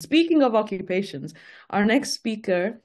speaking of occupations, our next speaker,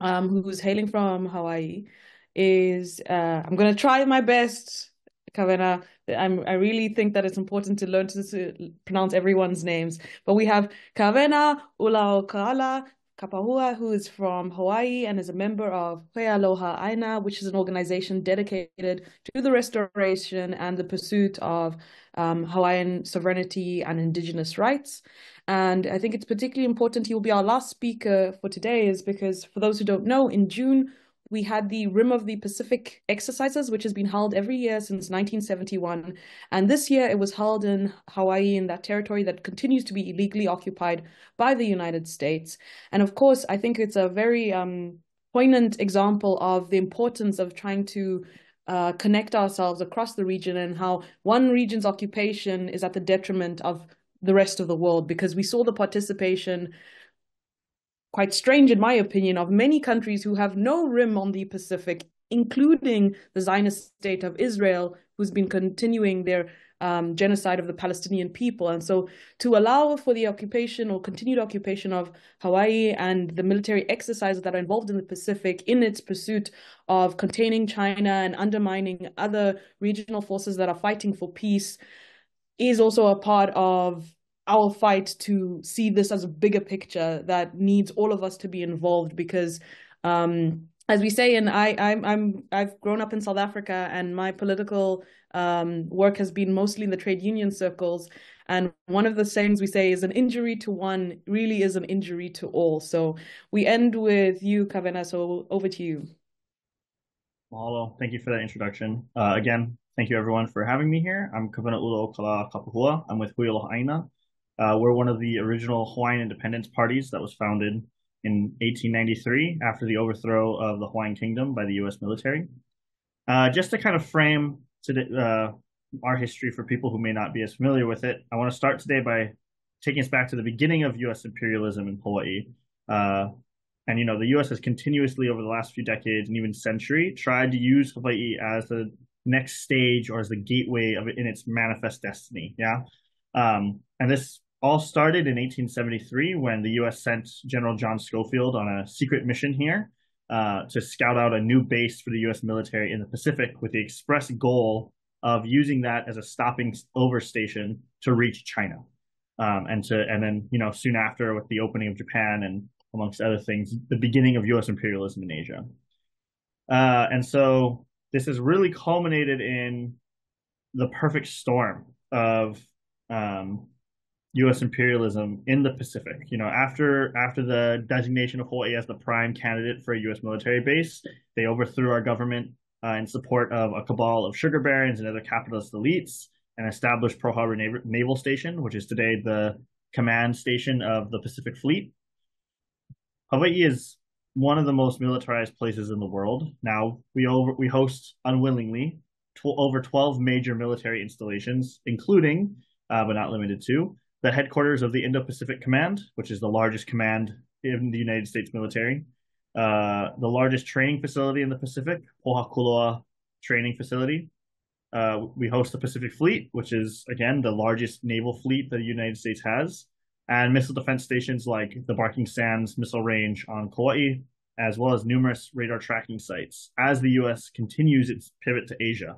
um, who's hailing from Hawaii, is uh, I'm going to try my best, Kawena. I'm, I really think that it's important to learn to, to pronounce everyone's names. But we have Kawena Ulaokala Kapahua, who is from Hawaii and is a member of Aloha Aina, which is an organization dedicated to the restoration and the pursuit of um, Hawaiian sovereignty and indigenous rights. And I think it's particularly important he will be our last speaker for today, is because for those who don't know, in June, we had the Rim of the Pacific exercises, which has been held every year since 1971. And this year it was held in Hawaii, in that territory that continues to be illegally occupied by the United States. And of course, I think it's a very um, poignant example of the importance of trying to uh, connect ourselves across the region and how one region's occupation is at the detriment of the rest of the world because we saw the participation quite strange, in my opinion, of many countries who have no rim on the Pacific, including the Zionist state of Israel, who's been continuing their um, genocide of the Palestinian people. And so to allow for the occupation or continued occupation of Hawaii and the military exercises that are involved in the Pacific in its pursuit of containing China and undermining other regional forces that are fighting for peace is also a part of our fight to see this as a bigger picture that needs all of us to be involved because um, as we say and I I'm, I'm I've grown up in South Africa and my political um, work has been mostly in the trade union circles and one of the sayings we say is an injury to one really is an injury to all so we end with you Kawena so over to you Mahalo. Thank you for that introduction. Uh, again, thank you everyone for having me here. I'm Kawena Ulo Kala. I'm with Hui Aloha Aina. Uh, we're one of the original Hawaiian independence parties that was founded in 1893 after the overthrow of the Hawaiian Kingdom by the U.S. military. Uh, just to kind of frame today, uh, our history for people who may not be as familiar with it, I want to start today by taking us back to the beginning of U.S. imperialism in Hawaii. Uh, and you know, the U.S. has continuously over the last few decades and even century tried to use Hawaii as the next stage or as the gateway of it in its manifest destiny. Yeah, um, and this all started in 1873 when the U.S. sent General John Schofield on a secret mission here uh, to scout out a new base for the U.S. military in the Pacific with the express goal of using that as a stopping over station to reach China. Um, and to and then you know soon after with the opening of Japan and amongst other things the beginning of U.S. imperialism in Asia. Uh, and so this has really culminated in the perfect storm of um, U.S. imperialism in the Pacific. You know, after after the designation of Hawaii as the prime candidate for a U.S. military base, they overthrew our government uh, in support of a cabal of sugar barons and other capitalist elites, and established Pearl Harbor Naval Station, which is today the command station of the Pacific Fleet. Hawaii is one of the most militarized places in the world. Now we over we host unwillingly tw- over 12 major military installations, including, uh, but not limited to, the headquarters of the Indo-Pacific Command, which is the largest command in the United States military, uh, the largest training facility in the Pacific, Pohakuloa Training Facility. Uh, we host the Pacific Fleet, which is again the largest naval fleet that the United States has, and missile defense stations like the Barking Sands Missile Range on Kauai, as well as numerous radar tracking sites. As the U.S. continues its pivot to Asia,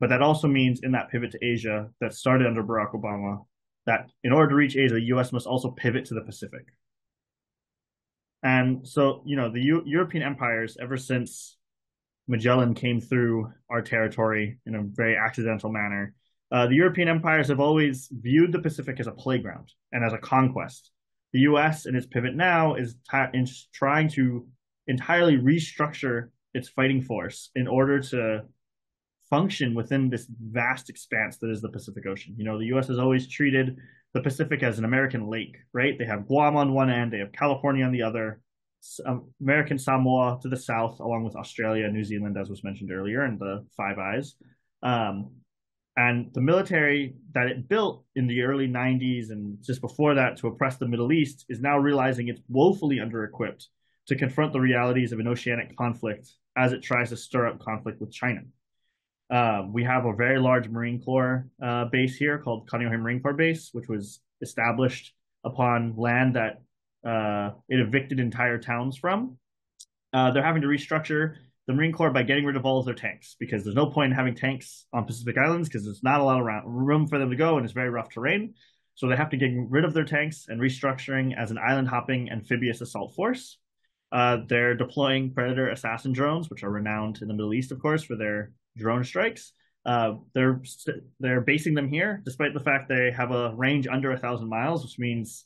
but that also means in that pivot to Asia that started under Barack Obama, that in order to reach Asia, the U.S. must also pivot to the Pacific. And so, you know, the U- European empires, ever since Magellan came through our territory in a very accidental manner, uh, the European empires have always viewed the Pacific as a playground and as a conquest. The U.S. in its pivot now is trying to entirely restructure its fighting force in order to function within this vast expanse that is the Pacific Ocean. You know, the U.S. has always treated the Pacific as an American lake, right? They have Guam on one end, they have California on the other, um, American Samoa to the south, along with Australia, New Zealand, as was mentioned earlier, and the Five Eyes. Um, and the military that it built in the early 90s and just before that to oppress the Middle East is now realizing it's woefully under equipped to confront the realities of an oceanic conflict as it tries to stir up conflict with China. Um, we have a very large Marine Corps uh, base here called Kaneohe Marine Corps Base, which was established upon land that uh, it evicted entire towns from. Uh, they're having to restructure the Marine Corps by getting rid of all of their tanks because there's no point in having tanks on Pacific Islands because there's not a lot of room for them to go and it's very rough terrain. So they have to get rid of their tanks and restructuring as an island hopping amphibious assault force. Uh, they're deploying Predator assassin drones, which are renowned in the Middle East, of course, for their drone strikes. Uh, they're they're basing them here, despite the fact they have a range under a thousand miles, which means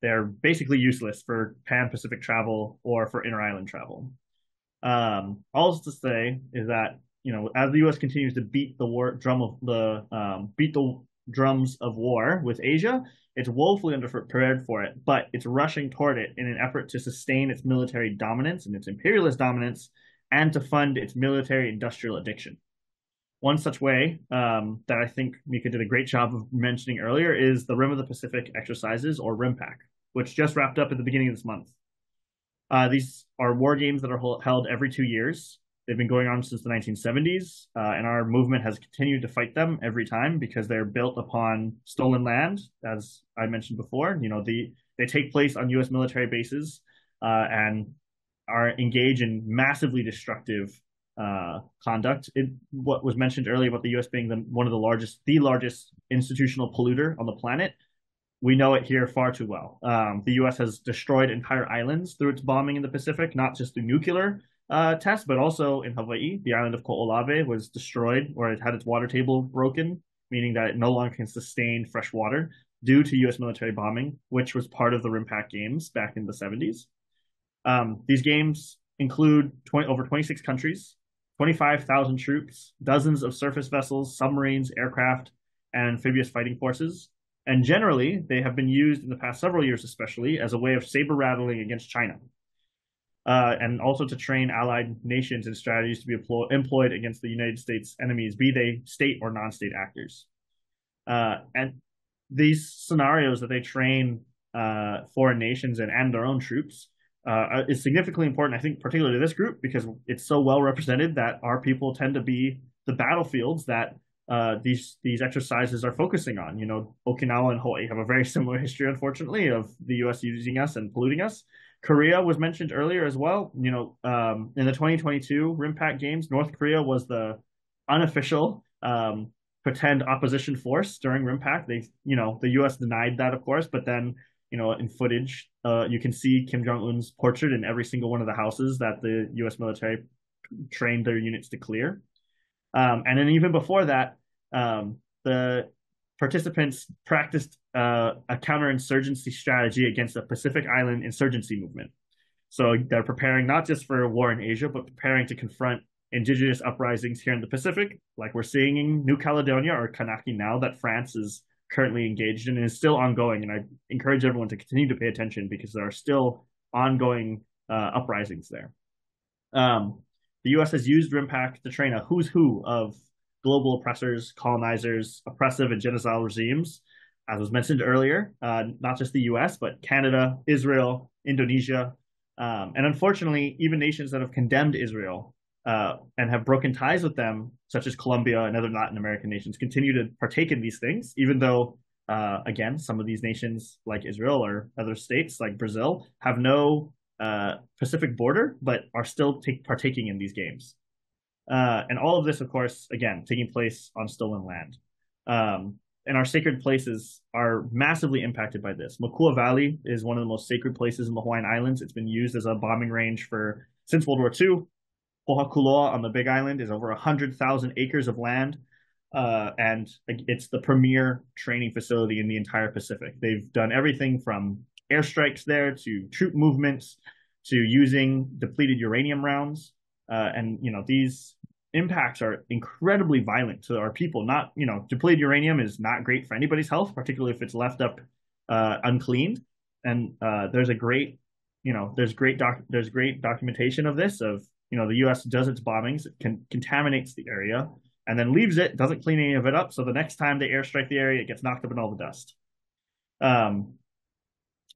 they're basically useless for pan Pacific travel or for inter island travel. Um, all to say is that you know as the U.S. continues to beat the war drum of the um, beat the drums of war with Asia, it's woefully underprepared for it, but it's rushing toward it in an effort to sustain its military dominance and its imperialist dominance, and to fund its military industrial addiction. One such way um, that I think Mika did a great job of mentioning earlier is the Rim of the Pacific exercises, or RIMPAC, which just wrapped up at the beginning of this month. Uh, these are war games that are held every two years. They've been going on since the 1970s, uh, and our movement has continued to fight them every time because they're built upon stolen land, as I mentioned before. You know, the they take place on U.S. military bases uh, and are engaged in massively destructive uh, conduct. It, what was mentioned earlier about the U.S. being the, one of the largest, the largest institutional polluter on the planet, we know it here far too well. Um, the U.S. has destroyed entire islands through its bombing in the Pacific, not just through nuclear uh, tests, but also in Hawaii. The island of Kaho'olawe was destroyed, or it had its water table broken, meaning that it no longer can sustain fresh water due to U.S. military bombing, which was part of the RIMPAC games back in the 70s. Um, these games include 20, over 26 countries, 25,000 troops, dozens of surface vessels, submarines, aircraft, and amphibious fighting forces. And generally, they have been used in the past several years, especially as a way of saber rattling against China. Uh, and also to train allied nations in strategies to be employ- employed against the United States enemies, be they state or non state actors. Uh, and these scenarios that they train uh, foreign nations and, and their own troops uh, is significantly important, I think, particularly to this group, because it's so well represented that our people tend to be the battlefields that uh, these these exercises are focusing on. You know, Okinawa and Hawaii have a very similar history, unfortunately, of the U.S. using us and polluting us. Korea was mentioned earlier as well. You know, um, in the 2022 RIMPAC games, North Korea was the unofficial um, pretend opposition force during RIMPAC. They, you know, the U.S. denied that, of course, but then you know, in footage, uh, you can see Kim Jong Un's portrait in every single one of the houses that the U.S. military trained their units to clear. Um, and then even before that, um, the participants practiced uh, a counterinsurgency strategy against the Pacific Island insurgency movement. So they're preparing not just for war in Asia, but preparing to confront indigenous uprisings here in the Pacific, like we're seeing in New Caledonia or Kanaky now that France is currently engaged in and is still ongoing. And I encourage everyone to continue to pay attention because there are still ongoing uh, uprisings there. Um, the U.S. has used RIMPAC to train a who's who of global oppressors, colonizers, oppressive and genocidal regimes, as was mentioned earlier, uh, not just the U.S., but Canada, Israel, Indonesia, um, and unfortunately, even nations that have condemned Israel uh, and have broken ties with them, such as Colombia and other Latin American nations, continue to partake in these things, even though, uh, again, some of these nations, like Israel or other states like Brazil, have no uh, Pacific border, but are still take, partaking in these games. Uh, and all of this, of course, again, taking place on stolen land. Um, and our sacred places are massively impacted by this. Makua Valley is one of the most sacred places in the Hawaiian Islands. It's been used as a bombing range for since World War II. Pohakuloa on the Big Island is over 100,000 acres of land. Uh, and it's the premier training facility in the entire Pacific. They've done everything from airstrikes there to troop movements to using depleted uranium rounds. Uh, and, you know, these impacts are incredibly violent to our people. Not, you know, depleted uranium is not great for anybody's health, particularly if it's left up uh, uncleaned. And uh, there's a great, you know, there's great doc, there's great documentation of this of you know, the U.S. does its bombings, it can, contaminates the area, and then leaves it, doesn't clean any of it up. So the next time they airstrike the area, it gets knocked up in all the dust. Um,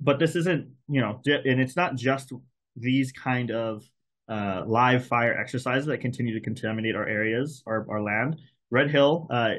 but this isn't, you know, and it's not just these kind of uh, live fire exercises that continue to contaminate our areas, our, our land. Red Hill uh,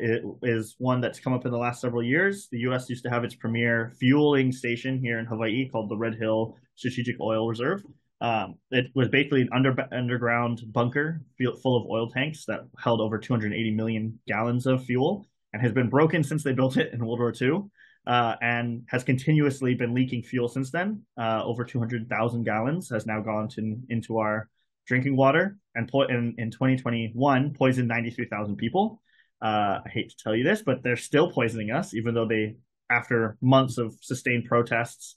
is one that's come up in the last several years. The U.S. used to have its premier fueling station here in Hawaii called the Red Hill Strategic Oil Reserve. Um, it was basically an under, underground bunker full of oil tanks that held over 280 million gallons of fuel and has been broken since they built it in World War II uh, and has continuously been leaking fuel since then. Uh, over 200,000 gallons has now gone to, into our drinking water and po- in, in 2021 poisoned 93,000 people. Uh, I hate to tell you this, but they're still poisoning us, even though they, after months of sustained protests,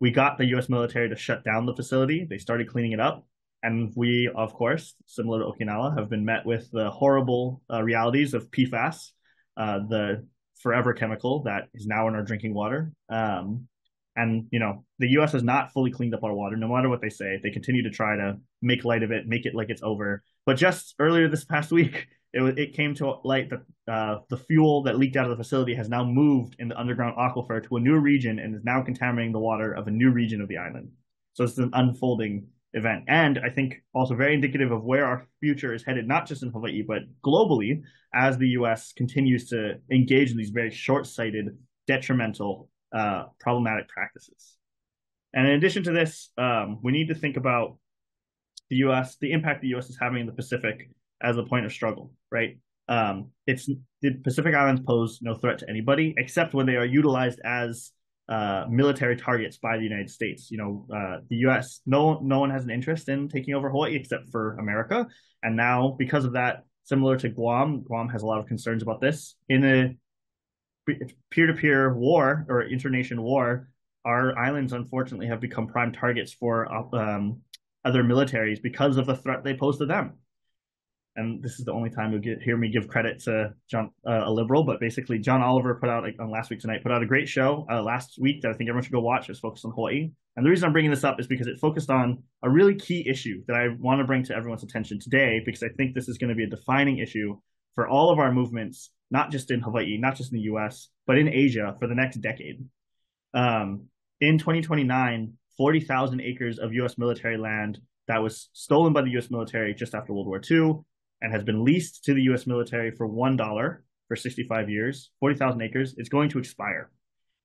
we got the U.S. military to shut down the facility. They started cleaning it up. And we, of course, similar to Okinawa, have been met with the horrible uh, realities of PFAS, uh, the forever chemical that is now in our drinking water. Um, and you know, the U.S. has not fully cleaned up our water, no matter what they say. They continue to try to make light of it, make it like it's over. But just earlier this past week, it it came to light that uh, the fuel that leaked out of the facility has now moved in the underground aquifer to a new region and is now contaminating the water of a new region of the island. So it's an unfolding event. And I think also very indicative of where our future is headed, not just in Hawaii, but globally, as the US continues to engage in these very short sighted, detrimental, uh, problematic practices. And in addition to this, um, we need to think about the US, the impact the US is having in the Pacific as a point of struggle, right? Um, it's the Pacific Islands pose no threat to anybody except when they are utilized as uh, military targets by the United States. You know, uh, the U.S. no no one has an interest in taking over Hawaii except for America, and now because of that, similar to Guam, Guam has a lot of concerns about this. In a peer-to-peer war or internation war, our islands unfortunately have become prime targets for um, other militaries because of the threat they pose to them and this is the only time you'll get hear me give credit to John, uh, a liberal, but basically John Oliver put out on last week tonight put out a great show uh, last week that I think everyone should go watch. It's focused on Hawaii, and the reason I'm bringing this up is because it focused on a really key issue that I want to bring to everyone's attention today because I think this is going to be a defining issue for all of our movements, not just in Hawaii, not just in the U.S., but in Asia for the next decade. Um, in 2029, 40,000 acres of U.S. military land that was stolen by the U.S. military just after World War II and has been leased to the U.S. military for one dollar for 65 years, 40,000 acres. It's going to expire,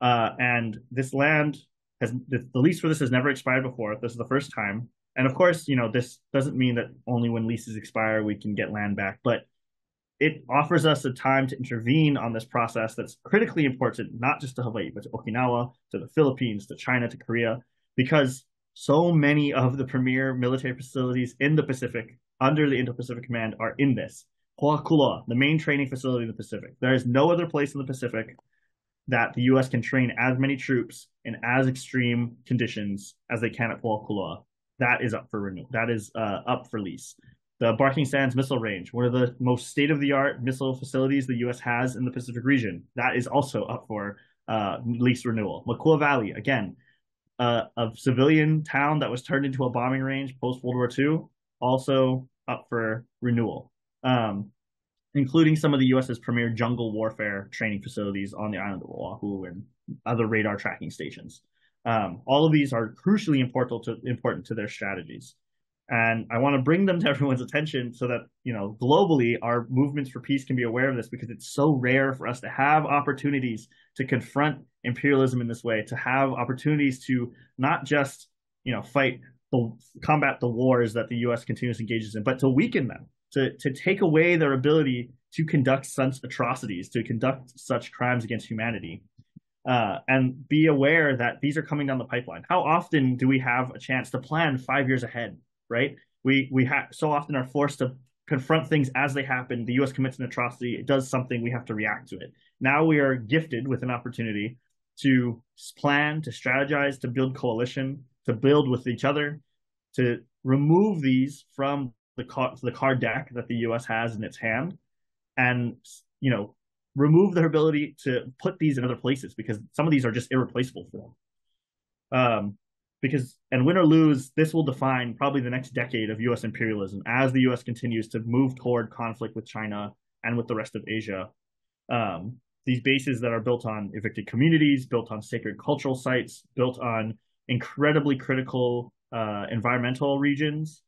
uh, and this land has the, the lease for this has never expired before. This is the first time, and of course, you know this doesn't mean that only when leases expire we can get land back, but it offers us a time to intervene on this process that's critically important, not just to Hawaii, but to Okinawa, to the Philippines, to China, to Korea, because so many of the premier military facilities in the Pacific under the Indo-Pacific Command are in this. Pohakuloa, the main training facility in the Pacific. There is no other place in the Pacific that the U.S. can train as many troops in as extreme conditions as they can at Pohakuloa. That is up for renewal. That is uh, up for lease. The Barking Sands Missile Range, one of the most state-of-the-art missile facilities the U.S. has in the Pacific region, that is also up for uh, lease renewal. Makua Valley, again, uh, a civilian town that was turned into a bombing range post World War II also up for renewal, um, including some of the U.S.'s premier jungle warfare training facilities on the island of Oahu and other radar tracking stations. Um, all of these are crucially important to important to their strategies. And I want to bring them to everyone's attention so that, you know, globally our movements for peace can be aware of this because it's so rare for us to have opportunities to confront imperialism in this way, to have opportunities to not just, you know, fight the combat the wars that the U.S. continuously engages in, but to weaken them, to to take away their ability to conduct such atrocities, to conduct such crimes against humanity, uh, and be aware that these are coming down the pipeline. How often do we have a chance to plan five years ahead? Right? We we ha- so often are forced to confront things as they happen. The U.S. commits an atrocity, it does something, we have to react to it. Now we are gifted with an opportunity to plan, to strategize, to build coalition, to build with each other, to remove these from the card, the card deck that the U.S. has in its hand, and you know remove their ability to put these in other places because some of these are just irreplaceable for them. Um, because and win or lose, this will define probably the next decade of U.S. imperialism as the U.S. continues to move toward conflict with China and with the rest of Asia. Um, these bases that are built on evicted communities, built on sacred cultural sites, built on incredibly critical uh, environmental regions,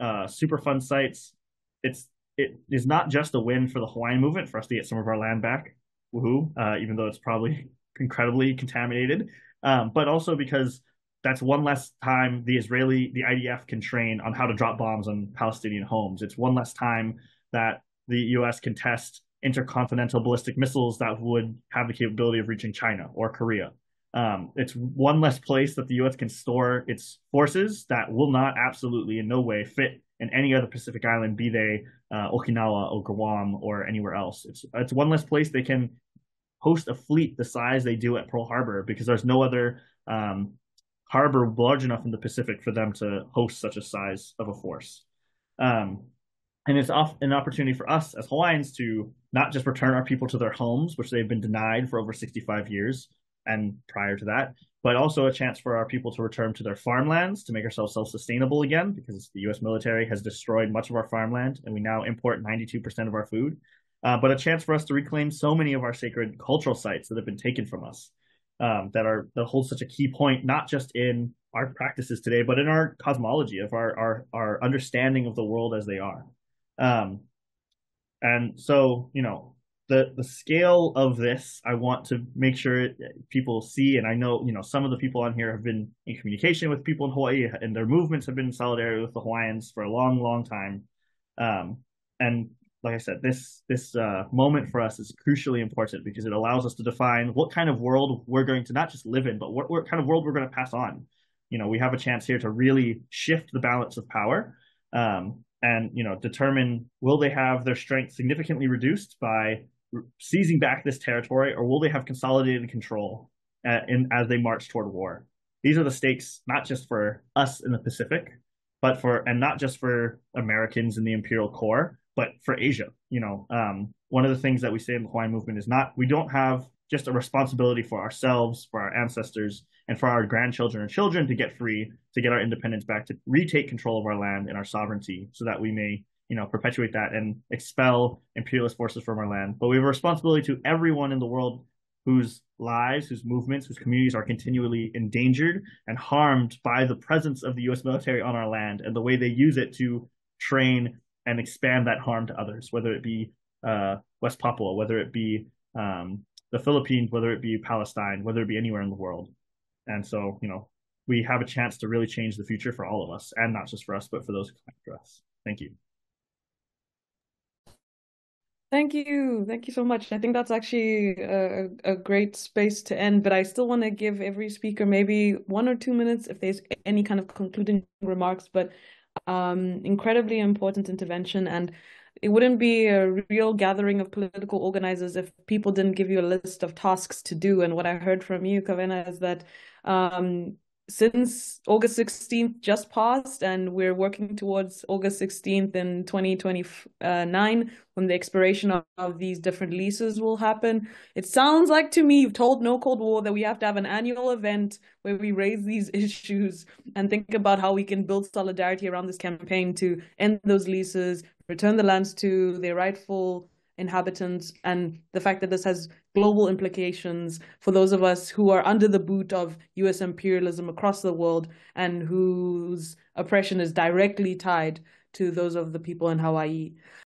uh, Superfund sites. It's it is not just a win for the Hawaiian movement for us to get some of our land back, woohoo! Uh, even though it's probably incredibly contaminated, um, but also because that's one less time the Israeli, the IDF can train on how to drop bombs on Palestinian homes. It's one less time that the U.S. can test intercontinental ballistic missiles that would have the capability of reaching China or Korea. Um, it's one less place that the U.S. can store its forces that will not absolutely in no way fit in any other Pacific island, be they uh, Okinawa or Guam or anywhere else. It's it's one less place they can host a fleet the size they do at Pearl Harbor because there's no other um, harbor large enough in the Pacific for them to host such a size of a force. Um, and it's off an opportunity for us as Hawaiians to not just return our people to their homes, which they've been denied for over 65 years, and prior to that, but also a chance for our people to return to their farmlands to make ourselves self-sustainable again because the U.S. military has destroyed much of our farmland and we now import 92% of our food. Uh, but a chance for us to reclaim so many of our sacred cultural sites that have been taken from us um, that are that hold such a key point not just in our practices today but in our cosmology of our our, our understanding of the world as they are um, and so you know the the scale of this i want to make sure people see and i know you know some of the people on here have been in communication with people in hawaii and their movements have been in solidarity with the hawaiians for a long long time. Um, and like i said this this uh, moment for us is crucially important because it allows us to define what kind of world we're going to not just live in but what, what kind of world we're going to pass on. You know we have a chance here to really shift the balance of power um, and you know determine will they have their strength significantly reduced by seizing back this territory, or will they have consolidated control uh, in, as they march toward war? These are the stakes, not just for us in the Pacific, but for and not just for Americans in the imperial core, but for Asia. You know, um, one of the things that we say in the Hawaiian movement is not we don't have just a responsibility for ourselves, for our ancestors, and for our grandchildren and children to get free, to get our independence back, to retake control of our land and our sovereignty, so that we may you know, perpetuate that and expel imperialist forces from our land. But we have a responsibility to everyone in the world whose lives, whose movements, whose communities are continually endangered and harmed by the presence of the US military on our land and the way they use it to train and expand that harm to others, whether it be uh, West Papua, whether it be um, the Philippines, whether it be Palestine, whether it be anywhere in the world. And so, you know, we have a chance to really change the future for all of us, and not just for us, but for those who connect to us. Thank you. Thank you. Thank you so much. I think that's actually a, a great space to end, but I still want to give every speaker maybe one or two minutes if there's any kind of concluding remarks, but um, incredibly important intervention. And it wouldn't be a real gathering of political organizers if people didn't give you a list of tasks to do. And what I heard from you, Kawena, is that um, since August 16th just passed, and we're working towards August 16th in 2029 when the expiration of, of, these different leases will happen. It sounds like to me, you've told No Cold War that we have to have an annual event where we raise these issues and think about how we can build solidarity around this campaign to end those leases, return the lands to their rightful inhabitants and the fact that this has global implications for those of us who are under the boot of US imperialism across the world and whose oppression is directly tied to those of the people in Hawaii.